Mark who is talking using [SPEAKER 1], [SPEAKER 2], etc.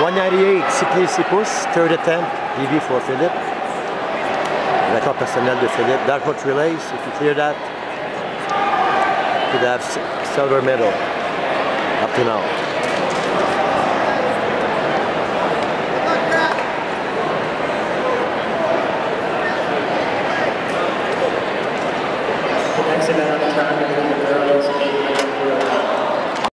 [SPEAKER 1] 198, 6 pieds 6 pouces, third attempt, PB for Philippe. Record personnel de Philippe. Dartmouth Relays, if you clear that, you could have silver medal up to now.